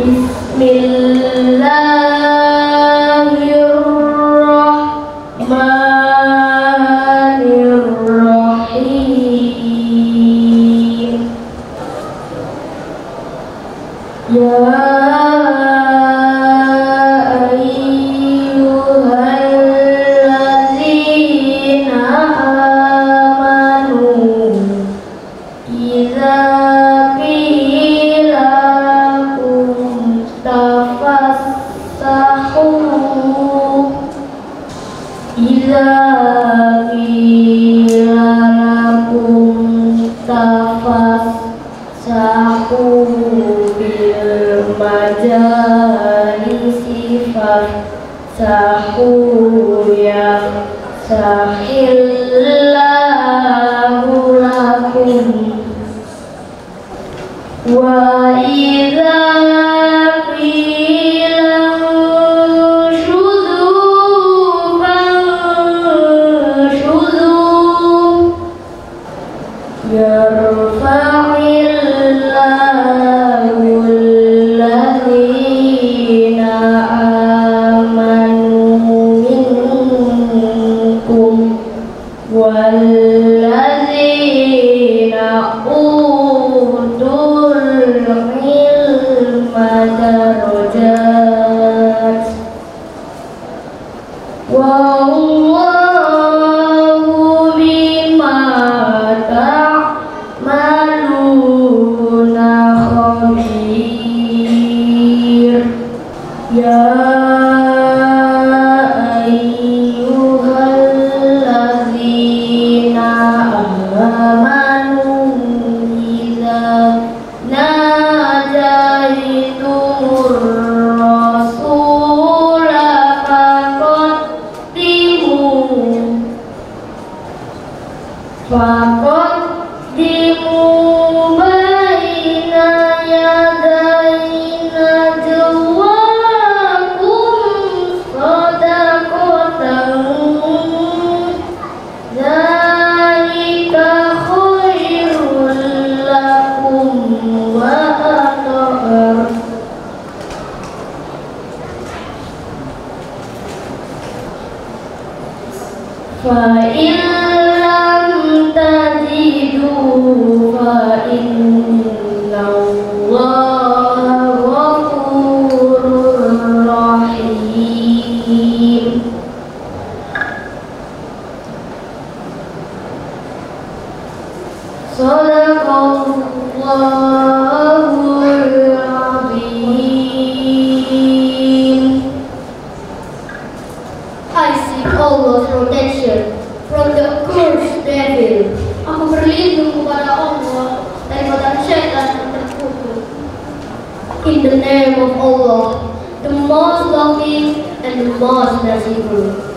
بسم الله 我一个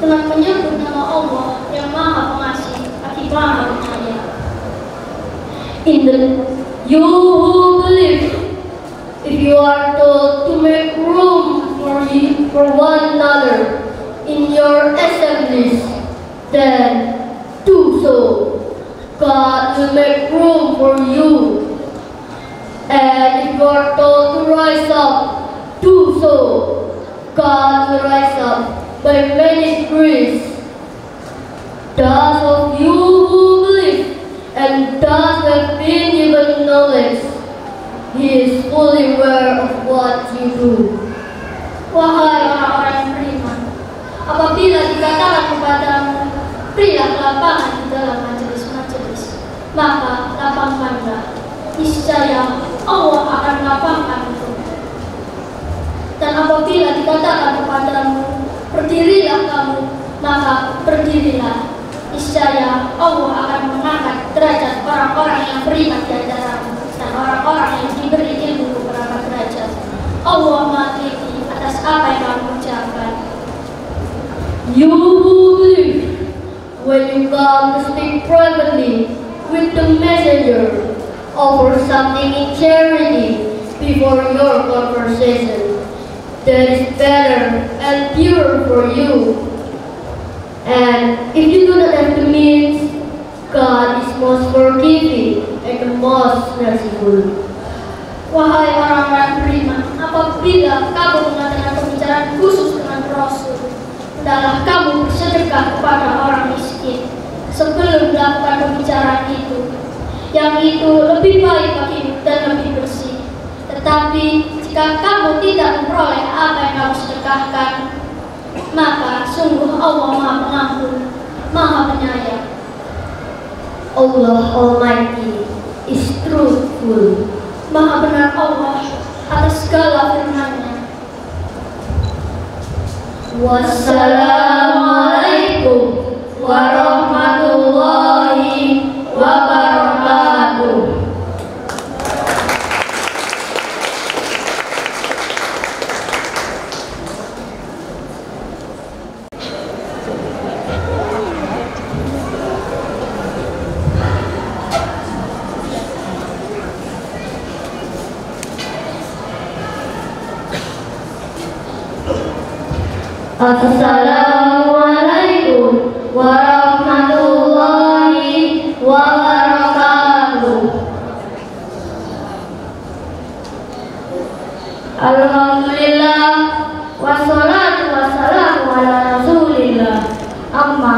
dengan menyebut nama Allah yang maha pengasih lagi maha penyayang. In the you who believe, if you are told to make room for you, for one another in your assemblies, then do so. God will make room for you. And if you are told to rise up, do so. God will rise up by many degrees. Those of you maka lapangkanlah. Niscaya Allah akan lapangkan itu. Dan apabila dikatakan kepadamu, berdirilah kamu, maka berdirilah. Niscaya Allah akan mengangkat derajat orang-orang yang beriman di antaramu dan orang-orang yang diberi ilmu beberapa derajat. Allah teliti atas apa yang kamu ucapkan. You believe, when you come to speak privately with the messenger, offer something in charity before your conversation. That is better and pure for you. And if you do not have the means, God is most forgiving and the most merciful. Wahai orang-orang beriman, apabila kamu mengadakan pembicaraan khusus dengan Rasul, hendaklah kamu bersedekah kepada orang miskin sebelum melakukan pembicaraan itu. Yang itu lebih baik bagimu dan lebih bersih. Tetapi jika kamu tidak memperoleh apa yang kamu sedekahkan, maka sungguh Allah Maha Pengampun, Maha Penyayang. Allah Almighty is truthful. Maha benar Allah atas segala firman-Nya. Wassalamualaikum warahmatullahi Asıl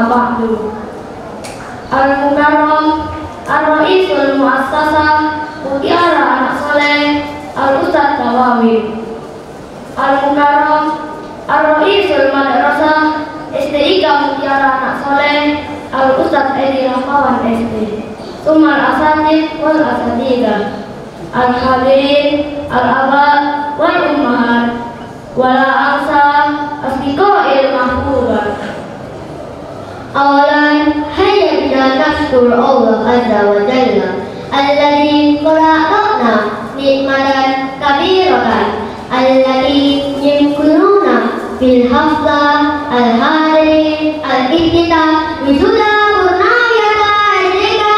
ba'du Al-Mukarram Ar-Ra'isul Muassasah Mutiara Anak Soleh Al-Ustadz Tawawi Al-Mukarram Ar-Ra'isul Madrasah STIK Mutiara Anak Soleh Al-Ustadz Edi Rahmawan SD Sumal Asatid wal Asatidah Al-Hadirin Al-Abad wal Ummahat. Wala nashkur Allah Azza wa Jalla Alladhi khalaqna nikmatan kabiratan Alladhi yimkununa bil hafla al-hadri al-ihtita wisuda purnayata al-jika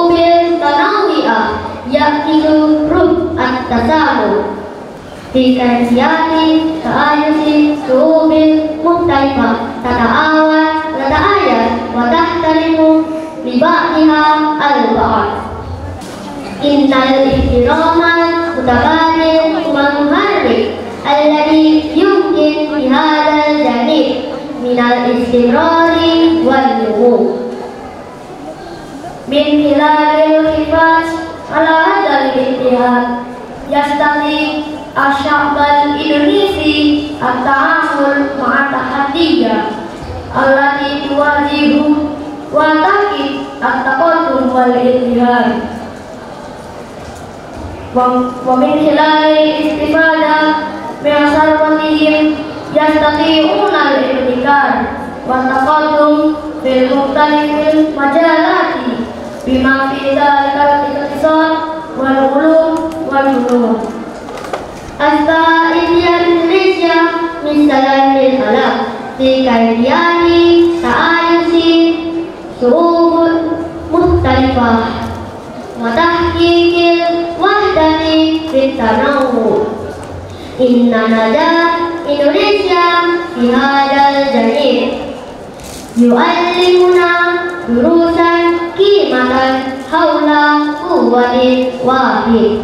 yakinu rub at-tasamu fi kaifiyati ta'ayuti su'ubil muhtaifa tata'awa wa ta'ayat wa tahtalimu li ba'diha al-ba'ad. Innal iktirama mutabani kumang muharri alladhi yumkin fi jani minal istiqrari wal yuhu min hilal الاتحاد يستطيع الشعب الإندونيسي التعامل مع التحديات التي تواجهه وتقي التقدم والاتحاد ومن خلال الاستفادة من ثروتهم يستطيعون الابتكار والتقدم في مختلف المجالات بما في ذلك misalnya lilhalak في كيفيات تآيس شعوب مختلفة وتحقيق الوحدة في التنوع إن نجاح إندونيسيا في هذا الجانب يعلمنا دروسا قيمة حول قوة واحد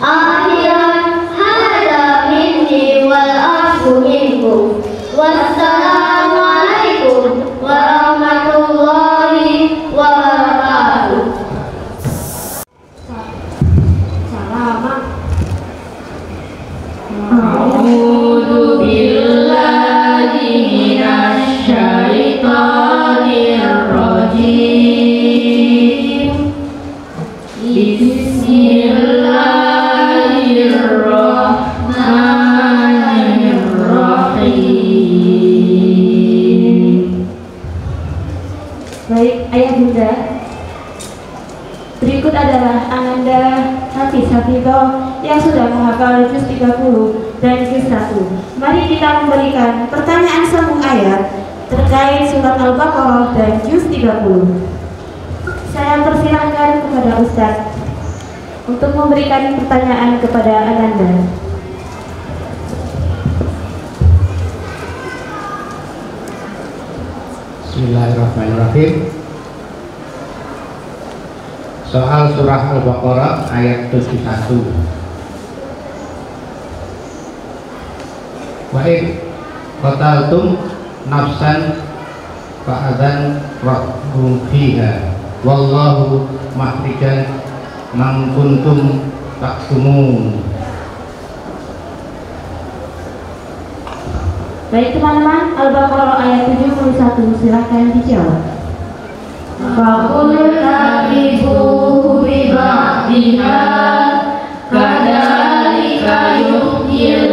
Akhiran Terkait surat Al-Baqarah dan juz 30. Saya persilahkan kepada Ustadz untuk memberikan pertanyaan kepada Ananda. Bismillahirrahmanirrahim. Soal surah Al-Baqarah ayat 71. Wa id qataltum nafsan fa'adhan rabbum fiha. Wallahu mahrijan man kuntum taksumun Baik teman-teman, Al-Baqarah ayat 71 silahkan dijawab. Fakulna bibu bibadiha kadalika yukil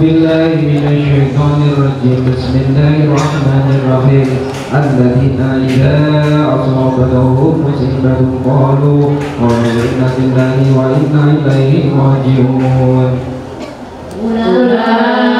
بالله من الشيطان الرجيم. بسم الله الرحمن الرحيم. الذين إذا أصابتهم مصيبة قالوا قالوا إنا لله وإنا إليه راجعون. أولئك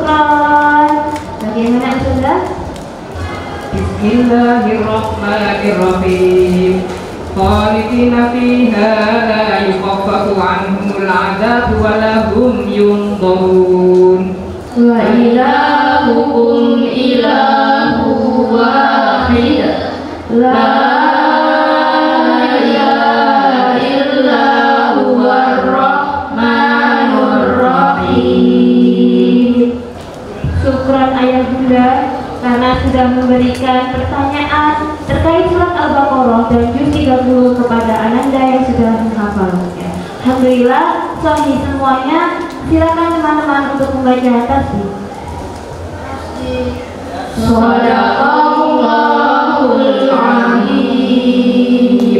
Bismillahirrahmanirrahim. Khalidina fiha la yukaffaku anhumul azab wa lahum yunzarun. Wa ilahukum ilahu wahid. La sudah memberikan pertanyaan terkait surat Al-Baqarah dan juz 30 kepada Ananda yang sudah menghafal. Alhamdulillah, suami semuanya, silakan teman-teman untuk membaca tasbih. Sadaqallahul Amin.